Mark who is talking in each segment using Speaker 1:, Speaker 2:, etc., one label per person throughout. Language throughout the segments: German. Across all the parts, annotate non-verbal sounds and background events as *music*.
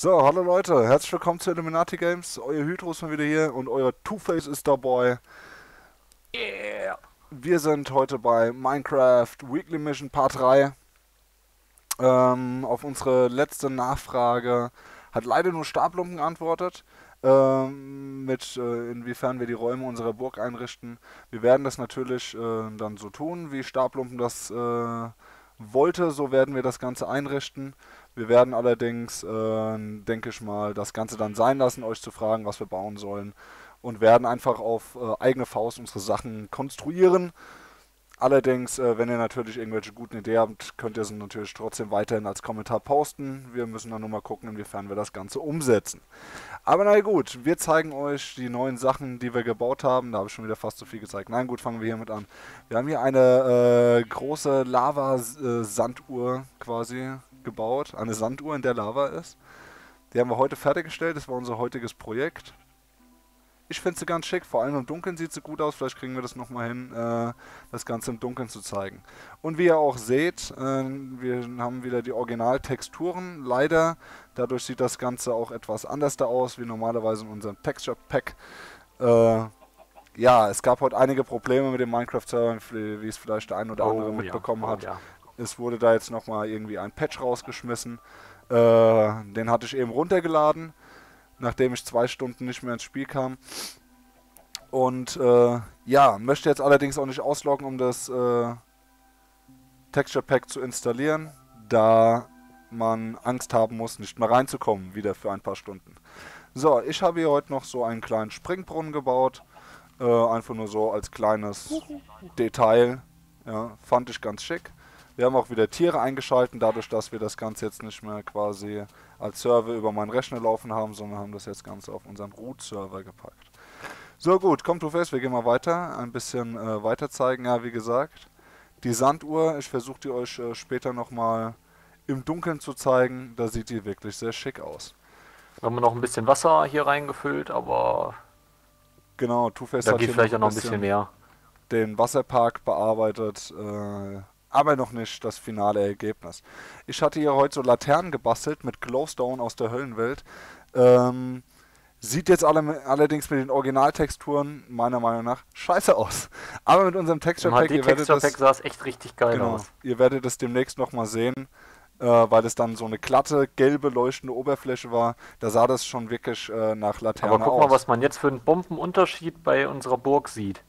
Speaker 1: So, hallo Leute, herzlich willkommen zu Illuminati Games. Euer Hydro ist mal wieder hier und euer Two-Face ist dabei.
Speaker 2: Yeah.
Speaker 1: Wir sind heute bei Minecraft Weekly Mission Part 3. Ähm, auf unsere letzte Nachfrage hat leider nur Stablumpen geantwortet, ähm, mit äh, inwiefern wir die Räume unserer Burg einrichten. Wir werden das natürlich äh, dann so tun, wie Stablumpen das äh, wollte, so werden wir das Ganze einrichten. Wir werden allerdings, äh, denke ich mal, das Ganze dann sein lassen, euch zu fragen, was wir bauen sollen. Und werden einfach auf äh, eigene Faust unsere Sachen konstruieren. Allerdings, äh, wenn ihr natürlich irgendwelche guten Ideen habt, könnt ihr sie natürlich trotzdem weiterhin als Kommentar posten. Wir müssen dann nur mal gucken, inwiefern wir das Ganze umsetzen. Aber na gut, wir zeigen euch die neuen Sachen, die wir gebaut haben. Da habe ich schon wieder fast zu viel gezeigt. Nein, gut, fangen wir hiermit an. Wir haben hier eine äh, große Lava-Sanduhr quasi gebaut. Eine Sanduhr, in der Lava ist. Die haben wir heute fertiggestellt. Das war unser heutiges Projekt. Ich finde sie ganz schick, vor allem im Dunkeln sieht sie gut aus. Vielleicht kriegen wir das nochmal hin, äh, das Ganze im Dunkeln zu zeigen. Und wie ihr auch seht, äh, wir haben wieder die Originaltexturen. Leider, dadurch sieht das Ganze auch etwas anders da aus, wie normalerweise in unserem Texture Pack. Äh, ja, es gab heute einige Probleme mit dem Minecraft-Server, wie es vielleicht der ein oder andere
Speaker 2: Oh,
Speaker 1: mitbekommen
Speaker 2: ja.
Speaker 1: hat.
Speaker 2: Oh, ja.
Speaker 1: Es wurde da jetzt nochmal irgendwie ein Patch rausgeschmissen. Äh, den hatte ich eben runtergeladen, nachdem ich zwei Stunden nicht mehr ins Spiel kam. Und äh, ja, möchte jetzt allerdings auch nicht ausloggen, um das äh, Texture Pack zu installieren, da man Angst haben muss, nicht mehr reinzukommen, wieder für ein paar Stunden. So, ich habe hier heute noch so einen kleinen Springbrunnen gebaut. Äh, einfach nur so als kleines Detail. Ja, fand ich ganz schick. Wir haben auch wieder Tiere eingeschalten, dadurch, dass wir das Ganze jetzt nicht mehr quasi als Server über meinen Rechner laufen haben, sondern haben das jetzt Ganze auf unseren Root-Server gepackt. So gut, kommt du fest, wir gehen mal weiter, ein bisschen äh, weiter zeigen. Ja, wie gesagt, die Sanduhr, ich versuche die euch äh, später nochmal im Dunkeln zu zeigen, da sieht die wirklich sehr schick aus.
Speaker 2: Wir haben noch ein bisschen Wasser hier reingefüllt, aber
Speaker 1: Genau, Two-Face hat
Speaker 2: geht
Speaker 1: hier
Speaker 2: vielleicht
Speaker 1: noch
Speaker 2: ein bisschen mehr.
Speaker 1: den Wasserpark bearbeitet, äh, aber noch nicht das finale Ergebnis. Ich hatte hier heute so Laternen gebastelt mit Glowstone aus der Höllenwelt. Ähm, sieht jetzt alle, allerdings mit den Originaltexturen meiner Meinung nach scheiße aus. Aber mit unserem Texture Pack, ihr werdet das,
Speaker 2: sah es echt richtig geil
Speaker 1: genau,
Speaker 2: aus.
Speaker 1: ihr werdet es demnächst nochmal sehen, äh, weil es dann so eine glatte, gelbe, leuchtende Oberfläche war. Da sah das schon wirklich äh, nach Laterne
Speaker 2: Aber guck
Speaker 1: aus.
Speaker 2: mal, was man jetzt für einen Bombenunterschied bei unserer Burg sieht.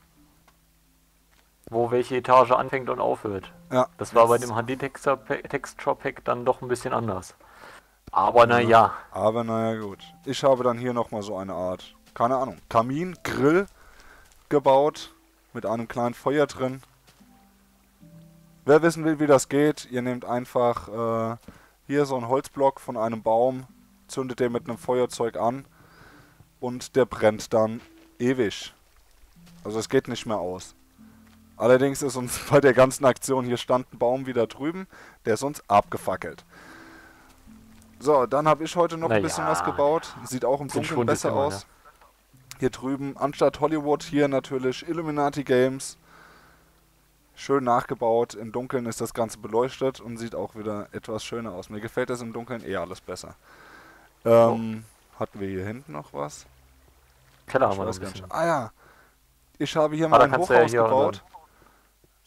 Speaker 2: Wo welche Etage anfängt und aufhört.
Speaker 1: ja,
Speaker 2: Das war bei dem HD-Texture-Pack dann doch ein bisschen anders. Aber naja,
Speaker 1: Aber naja, gut. Ich habe dann hier nochmal so eine Art, keine Ahnung, Kamin, Grill gebaut. Mit einem kleinen Feuer drin. Wer wissen will, wie das geht, ihr nehmt einfach äh, hier so einen Holzblock von einem Baum, zündet den mit einem Feuerzeug an und der brennt dann ewig. Also es geht nicht mehr aus. Allerdings ist uns *laughs* bei der ganzen Aktion, hier stand ein Baum wieder drüben, der ist uns abgefackelt. So, dann habe ich heute noch
Speaker 2: Na
Speaker 1: ein bisschen
Speaker 2: ja.
Speaker 1: was gebaut. Sieht auch im
Speaker 2: Bisschen
Speaker 1: Dunkeln besser
Speaker 2: immer,
Speaker 1: aus. Hier drüben, anstatt Hollywood, hier natürlich Illuminati Games. Schön nachgebaut. Im Dunkeln ist das Ganze beleuchtet und sieht auch wieder etwas schöner aus. Mir gefällt das im Dunkeln eh alles besser. Ähm, hatten wir hier hinten noch was?
Speaker 2: Keller haben wir noch.
Speaker 1: Ah ja. Ich habe hier
Speaker 2: Ah,
Speaker 1: mal ein
Speaker 2: ja
Speaker 1: Hochhaus
Speaker 2: hier
Speaker 1: gebaut.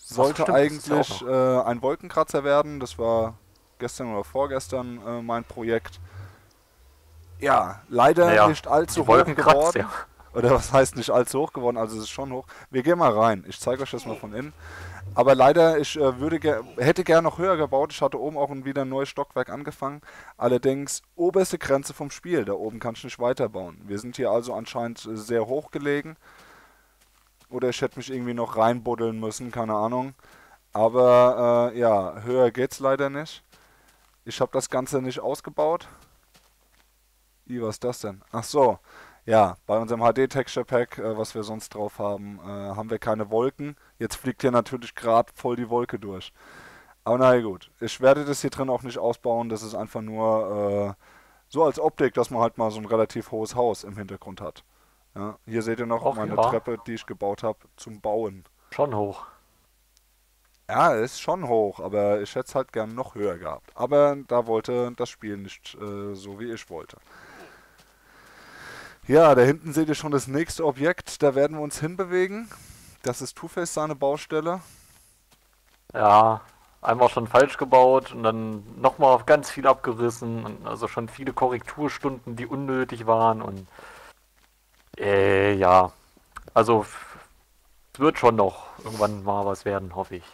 Speaker 1: Sollte
Speaker 2: stimmt,
Speaker 1: eigentlich äh, ein Wolkenkratzer werden. Das war gestern oder vorgestern äh, mein Projekt. Ja, leider
Speaker 2: Naja,
Speaker 1: nicht allzu hoch geworden.
Speaker 2: ja.
Speaker 1: Oder was heißt nicht allzu hoch geworden, also es ist schon hoch. Wir gehen mal rein. Ich zeige euch das mal von innen. Aber leider, ich äh, würde ger hätte gern noch höher gebaut. Ich hatte oben auch ein, wieder ein neues Stockwerk angefangen. Allerdings oberste Grenze vom Spiel. Da oben kann ich nicht weiterbauen. Wir sind hier also anscheinend äh, sehr hoch gelegen. Oder ich hätte mich irgendwie noch reinbuddeln müssen, keine Ahnung. Aber äh, ja, höher geht's leider nicht. Ich habe das Ganze nicht ausgebaut. Wie, was ist das denn? Ach so. Ja, bei unserem HD Texture Pack, äh, was wir sonst drauf haben, äh, haben wir keine Wolken. Jetzt fliegt hier natürlich gerade voll die Wolke durch. Aber naja gut, ich werde das hier drin auch nicht ausbauen. Das ist einfach nur äh, so als Optik, dass man halt mal so ein relativ hohes Haus im Hintergrund hat. Ja, hier seht ihr noch
Speaker 2: Ach
Speaker 1: meine
Speaker 2: ja.
Speaker 1: Treppe, die ich gebaut habe zum Bauen.
Speaker 2: Schon hoch.
Speaker 1: Ja, ist schon hoch, aber ich hätte es halt gern noch höher gehabt. Aber da wollte das Spiel nicht äh, so, wie ich wollte. Ja, da hinten seht ihr schon das nächste Objekt. Da werden wir uns hinbewegen. Das ist Two-Face seine Baustelle.
Speaker 2: Ja, einmal schon falsch gebaut und dann nochmal ganz viel abgerissen. Und also schon viele Korrekturstunden, die unnötig waren. Und äh, ja, also es wird schon noch irgendwann mal was werden, hoffe ich.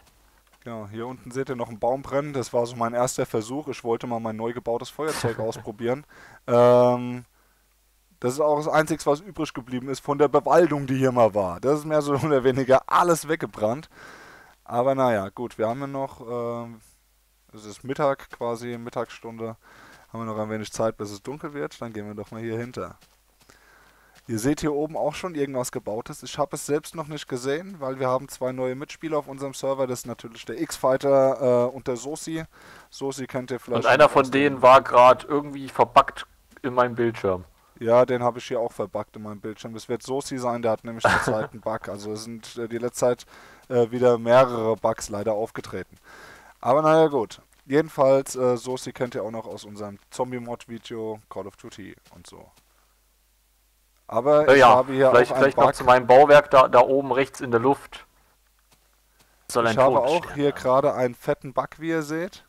Speaker 1: Genau, hier unten seht ihr noch einen Baum brennen. Das war so mein erster Versuch. Ich wollte mal mein neu gebautes Feuerzeug *laughs* ausprobieren. Ähm, das ist auch das Einzige, was übrig geblieben ist von der Bewaldung, die hier mal war. Das ist mehr so *laughs* oder weniger alles weggebrannt. Aber naja, gut, wir haben ja noch, äh, es ist Mittag quasi, Mittagsstunde, haben wir noch ein wenig Zeit, bis es dunkel wird. Dann gehen wir doch mal hier hinter. Ihr seht hier oben auch schon irgendwas gebautes. Ich habe es selbst noch nicht gesehen, weil wir haben zwei neue Mitspieler auf unserem Server. Das ist natürlich der X-Fighter äh, und der Sosi. Sosi kennt ihr vielleicht.
Speaker 2: Und einer von denen war gerade irgendwie verbuggt in meinem Bildschirm.
Speaker 1: Ja, den habe ich hier auch verbuggt in meinem Bildschirm. Das wird Sosi sein, der hat nämlich *laughs* zurzeit einen Bug. Also es sind äh, die letzte Zeit äh, wieder mehrere Bugs leider aufgetreten. Aber naja gut. Jedenfalls, äh, Sosi kennt ihr auch noch aus unserem Zombie-Mod-Video Call of Duty und so. Aber
Speaker 2: Äh,
Speaker 1: ich
Speaker 2: ja,
Speaker 1: habe hier
Speaker 2: vielleicht,
Speaker 1: auch
Speaker 2: vielleicht
Speaker 1: einen
Speaker 2: noch
Speaker 1: Bug.
Speaker 2: zu meinem Bauwerk da, da oben rechts in der Luft. Soll ein
Speaker 1: Ich habe auch hier
Speaker 2: sein.
Speaker 1: gerade einen fetten Bug, wie ihr seht.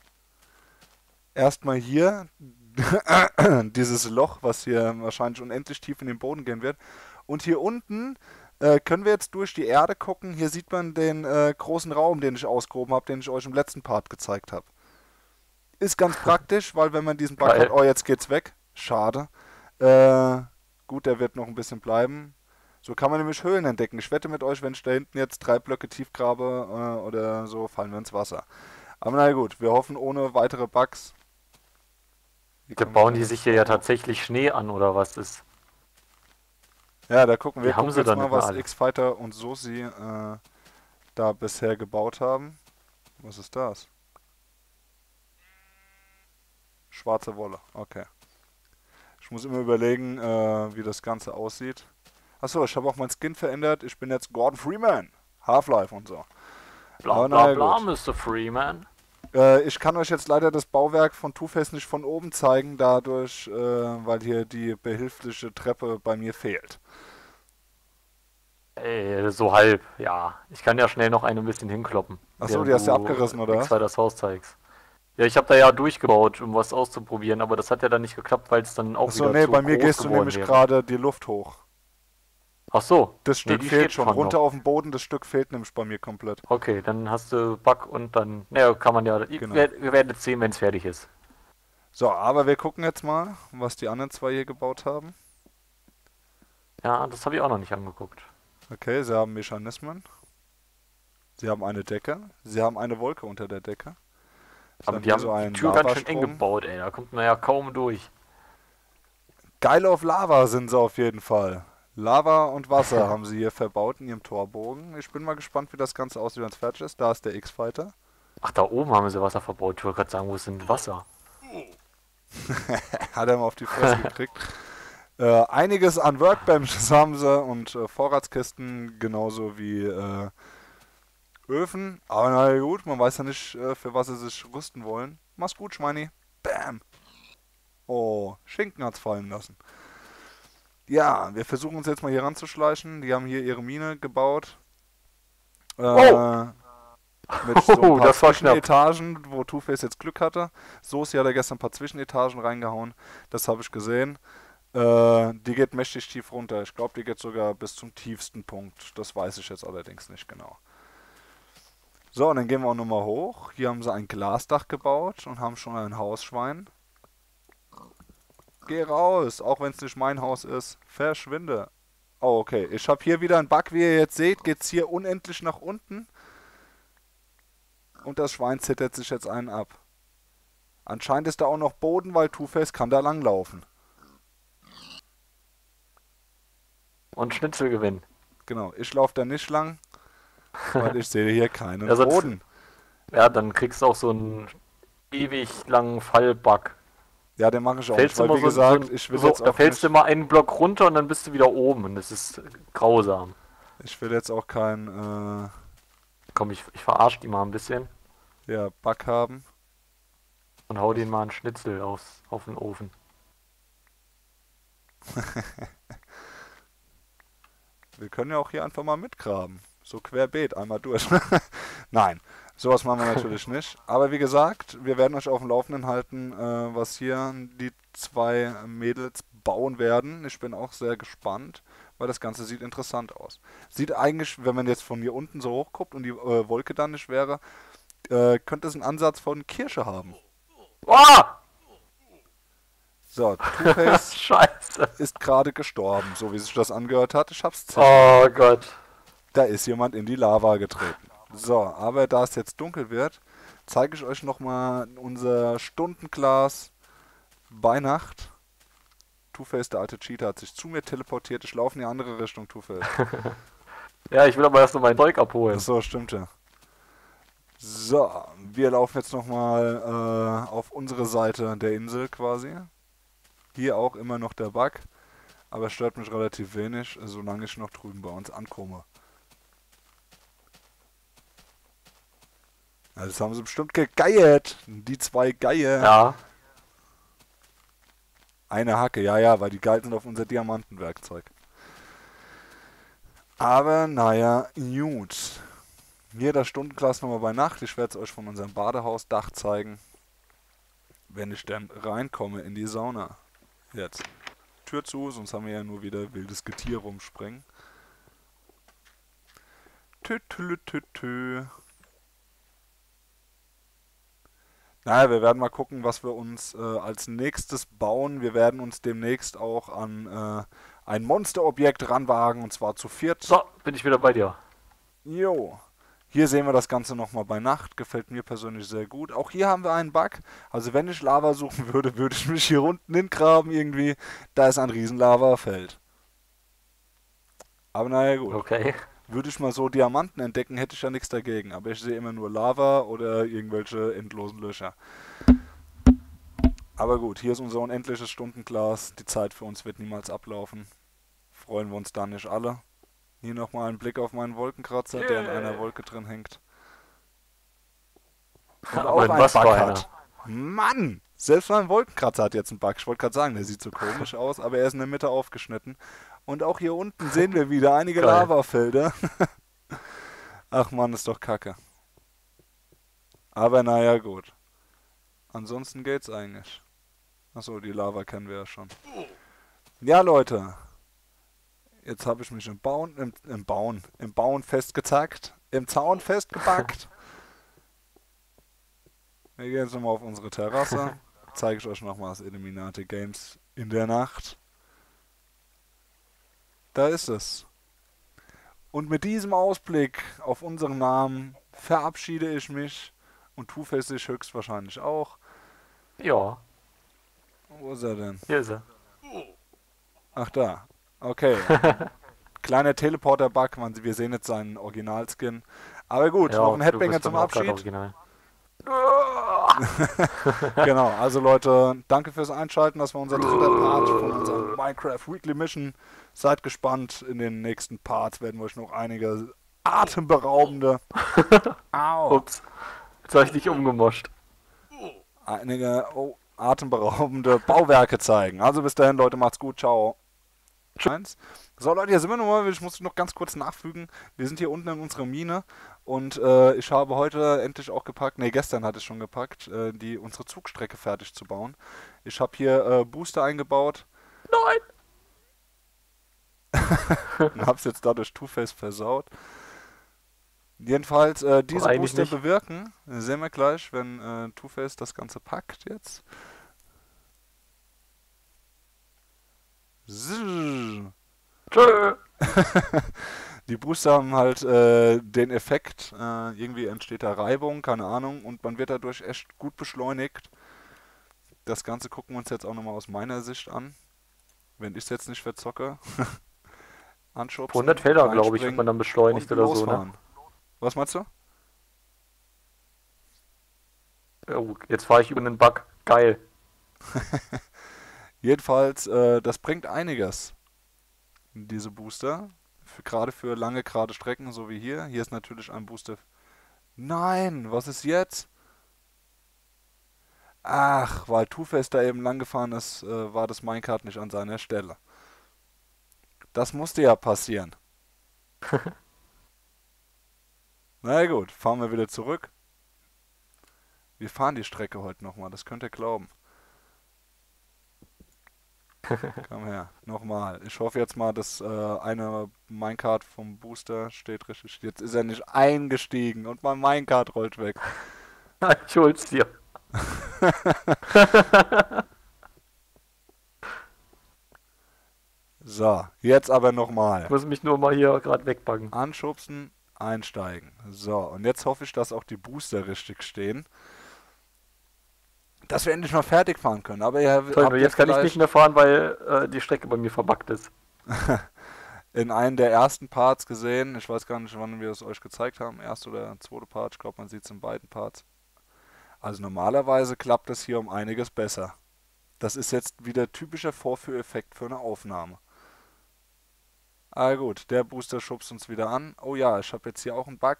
Speaker 1: Erstmal hier *coughs* dieses Loch, was hier wahrscheinlich unendlich tief in den Boden gehen wird. Und hier unten äh, können wir jetzt durch die Erde gucken. Hier sieht man den äh, großen Raum, den ich ausgehoben habe, den ich euch im letzten Part gezeigt habe. Ist ganz praktisch, weil wenn man diesen Bug
Speaker 2: Geil.
Speaker 1: hat, oh jetzt geht's weg. Schade. Äh, gut, der wird noch ein bisschen bleiben. So kann man nämlich Höhlen entdecken. Ich wette mit euch, wenn ich da hinten jetzt drei Blöcke tief grabe äh, oder so, fallen wir ins Wasser. Aber na gut, wir hoffen ohne weitere Bugs.
Speaker 2: Da bauen die sich hier ja tatsächlich Schnee an oder was ist?
Speaker 1: Ja, da gucken wir
Speaker 2: Wie haben
Speaker 1: gucken
Speaker 2: sie
Speaker 1: jetzt
Speaker 2: dann
Speaker 1: mal, was? X-Fighter und Sosi äh, da bisher gebaut haben. Was ist das? Schwarze Wolle, okay. Ich muss immer überlegen, äh, wie das Ganze aussieht. Achso, ich habe auch mein Skin verändert. Ich bin jetzt Gordon Freeman. Half-Life und so.
Speaker 2: Bla bla bla. Mr. Freeman.
Speaker 1: Äh, ich kann euch jetzt leider das Bauwerk von Two-Face nicht von oben zeigen, dadurch, äh, weil hier die behilfliche Treppe bei mir fehlt.
Speaker 2: Ey, so halb, ja. Ich kann ja schnell noch eine ein bisschen hinkloppen.
Speaker 1: Ach so,
Speaker 2: während
Speaker 1: die hast du
Speaker 2: du
Speaker 1: abgerissen, oder?
Speaker 2: X2 das Haus zeigst. Ja, ich habe da ja durchgebaut, um was auszuprobieren, aber das hat ja dann nicht geklappt, weil es dann auch
Speaker 1: Achso,
Speaker 2: wieder
Speaker 1: nee,
Speaker 2: zu
Speaker 1: bei mir gehst du nämlich gerade die Luft hoch.
Speaker 2: Ach so.
Speaker 1: Das
Speaker 2: Nee,
Speaker 1: Stück
Speaker 2: die
Speaker 1: fehlt schon. Runter
Speaker 2: noch.
Speaker 1: auf dem Boden, das Stück fehlt nämlich bei mir komplett.
Speaker 2: Okay, dann hast du Bug und dann, naja, kann man ja,
Speaker 1: Genau.
Speaker 2: wir, wir werden jetzt sehen, wenn es fertig ist.
Speaker 1: So, aber wir gucken jetzt mal, was die anderen zwei hier gebaut haben.
Speaker 2: Ja, das habe ich auch noch nicht angeguckt.
Speaker 1: Okay, sie haben Mechanismen. Sie haben eine Decke. Sie haben eine Wolke unter der Decke.
Speaker 2: Aber die haben
Speaker 1: so einen
Speaker 2: die Tür ganz schön eng gebaut, ey, da kommt man ja kaum durch.
Speaker 1: Geil auf Lava sind sie auf jeden Fall. Lava und Wasser haben sie hier verbaut in ihrem Torbogen. Ich bin mal gespannt, wie das Ganze aussieht, wenn es fertig ist. Da ist der X-Fighter.
Speaker 2: Ach, da oben haben sie Wasser verbaut. Ich wollte gerade sagen, wo ist denn Wasser? *laughs*
Speaker 1: Hat er mal auf die Fresse *laughs* gekriegt. Äh, einiges an Workbenches haben sie und äh, Vorratskisten, genauso wie äh, Öfen. Aber na ja, gut, man weiß ja nicht, äh, für was sie sich rüsten wollen. Mach's gut, Schweini. Bam. Oh, Schinken hat's fallen lassen. Ja, wir versuchen uns jetzt mal hier ranzuschleichen. Die haben hier ihre Mine gebaut. Äh,
Speaker 2: Oh!
Speaker 1: Mit so ein
Speaker 2: Oh, *laughs*
Speaker 1: paar
Speaker 2: das war knapp.
Speaker 1: Zwischenetagen, wo Two-Face jetzt Glück hatte. Sosi hat er gestern ein paar Zwischenetagen reingehauen. Das habe ich gesehen. Äh, die geht mächtig tief runter. Ich glaube, die geht sogar bis zum tiefsten Punkt. Das weiß ich jetzt allerdings nicht genau. So, und dann gehen wir auch nochmal hoch. Hier haben sie ein Glasdach gebaut und haben schon ein Hausschwein. Geh raus, auch wenn es nicht mein Haus ist. Verschwinde. Oh, okay. Ich habe hier wieder einen Bug, wie ihr jetzt seht. Geht's hier unendlich nach unten. Und das Schwein zittert sich jetzt einen ab. Anscheinend ist da auch noch Boden, weil Two-Face kann da langlaufen.
Speaker 2: Und Schnitzel gewinnen.
Speaker 1: Genau, ich laufe da nicht lang, weil ich sehe hier keinen
Speaker 2: Ja, sonst-
Speaker 1: Boden.
Speaker 2: Ja, dann kriegst du auch so einen ewig langen Fallbug.
Speaker 1: Ja, den mache ich auch
Speaker 2: Fällst
Speaker 1: nicht, weil wie
Speaker 2: so,
Speaker 1: gesagt,
Speaker 2: so,
Speaker 1: ich will
Speaker 2: so
Speaker 1: jetzt
Speaker 2: da
Speaker 1: auch
Speaker 2: fällst du immer einen Block runter und dann bist du wieder oben und das ist grausam.
Speaker 1: ich will jetzt auch kein äh,
Speaker 2: Komm, ich, ich verarsche die mal ein bisschen
Speaker 1: Ja, Bug haben.
Speaker 2: und hau den mal einen Schnitzel aufs, auf den Ofen. *laughs*
Speaker 1: Wir können ja auch hier einfach mal mitgraben. So querbeet, einmal durch. *laughs* Nein, sowas machen wir natürlich *laughs* nicht. Aber wie gesagt, wir werden euch auf dem Laufenden halten, äh, was hier die zwei Mädels bauen werden. Ich bin auch sehr gespannt, weil das Ganze sieht interessant aus. Sieht eigentlich, wenn man jetzt von hier unten so hoch guckt und die äh, Wolke dann nicht wäre, äh, könnte es einen Ansatz von Kirsche haben.
Speaker 2: Oh!
Speaker 1: So, Two-Face *laughs*
Speaker 2: Scheiße.
Speaker 1: ist gerade gestorben, so wie sich das angehört hat. Ich hab's ziemlich.
Speaker 2: Oh Gott.
Speaker 1: Da ist jemand in die Lava getreten. So, aber da es jetzt dunkel wird, zeige ich euch nochmal unser Stundenglas bei Nacht. Two-Face, der alte Cheater, hat sich zu mir teleportiert. Ich laufe in die andere Richtung, Two-Face. *laughs*
Speaker 2: Ja, ich will aber erst noch mein Zeug abholen.
Speaker 1: so, stimmt ja. So, wir laufen jetzt nochmal äh, auf unsere Seite der Insel quasi. Hier auch immer noch der Bug. Aber stört mich relativ wenig, solange ich noch drüben bei uns ankomme. Ja, das haben sie bestimmt gegeiert. Die zwei Geier.
Speaker 2: Ja.
Speaker 1: Eine Hacke, ja, ja, weil die geil sind auf unser Diamantenwerkzeug. Aber naja, gut. Hier das Stundenglas nochmal bei Nacht. Ich werde es euch von unserem Badehausdach zeigen. Wenn ich dann reinkomme in die Sauna. Jetzt. Tür zu, sonst haben wir ja nur wieder wildes Getier rumspringen. Tü, tü, tü, tü. Naja, wir werden mal gucken, was wir uns äh, als nächstes bauen. Wir werden uns demnächst auch an äh, ein Monsterobjekt ranwagen, und zwar zu viert.
Speaker 2: So, bin ich wieder bei dir.
Speaker 1: Jo. Hier sehen wir das Ganze nochmal bei Nacht. Gefällt mir persönlich sehr gut. Auch hier haben wir einen Bug. Also wenn ich Lava suchen würde, würde ich mich hier unten hingraben irgendwie. Da ist ein riesen Lavafeld. Aber naja gut.
Speaker 2: Okay.
Speaker 1: Würde ich mal so Diamanten entdecken, hätte ich ja nichts dagegen. Aber ich sehe immer nur Lava oder irgendwelche endlosen Löcher. Aber gut, hier ist unser unendliches Stundenglas. Die Zeit für uns wird niemals ablaufen. Freuen wir uns dann nicht alle. Hier nochmal ein Blick auf meinen Wolkenkratzer, der in
Speaker 2: Yeah.
Speaker 1: einer Wolke drin hängt. Und auch
Speaker 2: in
Speaker 1: ein Bug hat. Mann! Selbst mein Wolkenkratzer hat jetzt einen Bug. Ich wollte gerade sagen, der sieht so komisch aus, aber er ist in der Mitte aufgeschnitten. Und auch hier unten sehen wir wieder einige
Speaker 2: Geil.
Speaker 1: Lavafelder. *laughs* Ach man, ist doch kacke. Aber naja, gut. Ansonsten geht's eigentlich. Achso, die Lava kennen wir ja schon. Ja, Leute. Jetzt habe ich mich im Bauen, im, im Bauen, im Bauen festgezackt, im Zaun festgebackt. Wir gehen jetzt nochmal auf unsere Terrasse. *laughs* Zeige ich euch nochmal das Illuminati Games in der Nacht. Da ist es. Und mit diesem Ausblick auf unseren Namen verabschiede ich mich und Two-Face sich höchstwahrscheinlich auch.
Speaker 2: Ja,
Speaker 1: Wo ist er denn?
Speaker 2: hier ist er.
Speaker 1: Ach da. Okay. *laughs* Kleiner Teleporter-Bug, wir sehen jetzt seinen Originalskin. Aber gut,
Speaker 2: ja,
Speaker 1: noch ein Headbanger zum Abschied. *laughs* Genau, also Leute, danke fürs Einschalten. Das war unser dritter Part von unserer Minecraft Weekly Mission. Seid gespannt. In den nächsten Parts werden wir euch noch einige atemberaubende, *laughs* Au,
Speaker 2: Ups. Jetzt habe ich dich umgemoscht.
Speaker 1: einige oh, atemberaubende Bauwerke zeigen. Also bis dahin, Leute, macht's gut. Ciao. Tschüss. So Leute, hier sind wir nochmal. Ich muss noch ganz kurz nachfügen. Wir sind hier unten in unserer Mine und äh, ich habe heute endlich auch gepackt, ne gestern hatte ich schon gepackt, äh, die unsere Zugstrecke fertig zu bauen. Ich habe hier äh, Booster eingebaut
Speaker 2: Nein! *laughs*
Speaker 1: und habe es jetzt dadurch Two-Face versaut. Jedenfalls, äh, diese Booster
Speaker 2: nicht.
Speaker 1: bewirken, sehen wir gleich, wenn äh, Two-Face das Ganze packt jetzt.
Speaker 2: Tschö!
Speaker 1: Die Booster haben halt äh, den Effekt, äh, irgendwie entsteht da Reibung, keine Ahnung, und man wird dadurch echt gut beschleunigt. Das Ganze gucken wir uns jetzt auch nochmal aus meiner Sicht an. Wenn ich es jetzt nicht verzocke. *laughs* Anschubsen.
Speaker 2: 100 Felder, glaube ich, wird man dann beschleunigt oder so, ne?
Speaker 1: losfahren. Was meinst du?
Speaker 2: Oh, jetzt fahre ich über einen Bug. Geil. *laughs*
Speaker 1: Jedenfalls, äh, das bringt einiges. Diese Booster. Für, gerade für lange, gerade Strecken, so wie hier. Hier ist natürlich ein Booster Nein, was ist jetzt? Ach, weil Two-Face da eben langgefahren ist, äh, war das Minecart nicht an seiner Stelle. Das musste ja passieren. *laughs* Na gut, fahren wir wieder zurück. Wir fahren die Strecke heute nochmal, das könnt ihr glauben. Komm her, nochmal. Ich hoffe jetzt mal, dass äh, eine Minecart vom Booster steht richtig. Jetzt ist er nicht eingestiegen und mein Minecart rollt weg. *laughs*
Speaker 2: ich hol's dir. *laughs*
Speaker 1: so, jetzt aber nochmal.
Speaker 2: Ich muss mich nur mal hier gerade wegpacken.
Speaker 1: Anschubsen, einsteigen. So, und jetzt hoffe ich, dass auch die Booster richtig stehen. Dass wir endlich mal fertig fahren können. Aber ihr
Speaker 2: Toll, habt jetzt kann ich nicht mehr fahren, weil äh, die Strecke bei mir verbuggt ist. *laughs*
Speaker 1: in einem der ersten Parts gesehen, ich weiß gar nicht, wann wir es euch gezeigt haben, erste oder zweite Part, ich glaube, man sieht es in beiden Parts. Also normalerweise klappt es hier um einiges besser. Das ist jetzt wieder typischer Vorführeffekt für eine Aufnahme. Ah gut, der Booster schubst uns wieder an. Oh ja, ich habe jetzt hier auch einen Bug.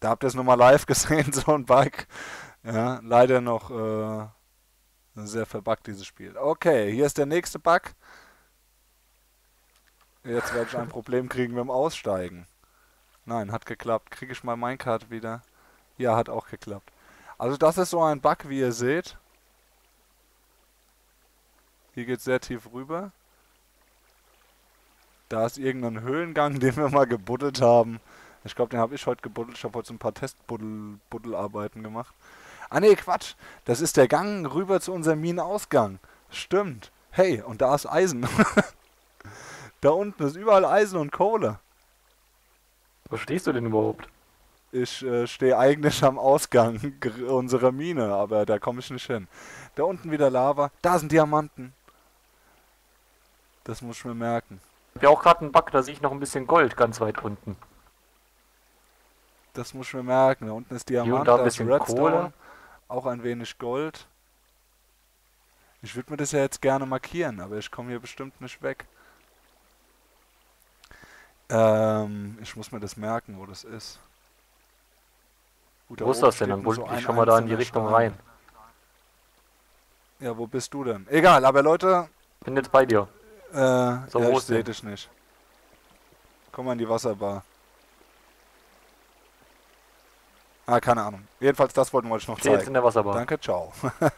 Speaker 1: Da habt ihr es nochmal live *laughs* gesehen, so ein Bug. Ja, leider noch äh, sehr verbuggt dieses Spiel. Okay, hier ist der nächste Bug. Jetzt werde ich ein Problem kriegen dem Aussteigen. Nein, hat geklappt. Kriege ich mal Minecart wieder? Ja, hat auch geklappt. Also das ist so ein Bug, wie ihr seht. Hier geht es sehr tief rüber. Da ist irgendein Höhlengang, *laughs* den wir mal gebuddelt haben. Ich glaube, den habe ich heute gebuddelt. Ich habe heute so ein paar Testbuddelarbeiten gemacht. Ah ne, Quatsch. Das ist der Gang rüber zu unserem Minenausgang. Stimmt. Hey, und da ist Eisen. *laughs* da unten ist überall Eisen und Kohle.
Speaker 2: Wo stehst du denn überhaupt?
Speaker 1: Ich äh, stehe eigentlich am Ausgang unserer Mine, aber da komme ich nicht hin. Da unten wieder Lava. Da sind Diamanten. Das muss ich mir merken.
Speaker 2: Ich habe ja auch gerade einen Bug, da sehe ich noch ein bisschen Gold ganz weit unten.
Speaker 1: Das muss ich mir merken. Da unten ist Diamant, Hier
Speaker 2: und da, ein bisschen Redstone, Kohle.
Speaker 1: Auch ein wenig Gold. Ich würde mir das ja jetzt gerne markieren, aber ich komme hier bestimmt nicht weg. Ähm, ich muss mir das merken, wo das ist.
Speaker 2: Gut, wo ist das denn? Dann wollte so ich schon mal da in die Richtung Stein. rein.
Speaker 1: Ja, wo bist du denn? Egal, aber Leute...
Speaker 2: Bin jetzt bei dir.
Speaker 1: Äh, so, ja, ich sehe dich nicht. Komm mal in die Wasserbar. Ah, keine Ahnung. Jedenfalls, das wollten wir euch noch zeigen.
Speaker 2: jetzt in der Wasserbar.
Speaker 1: Danke, ciao. *laughs*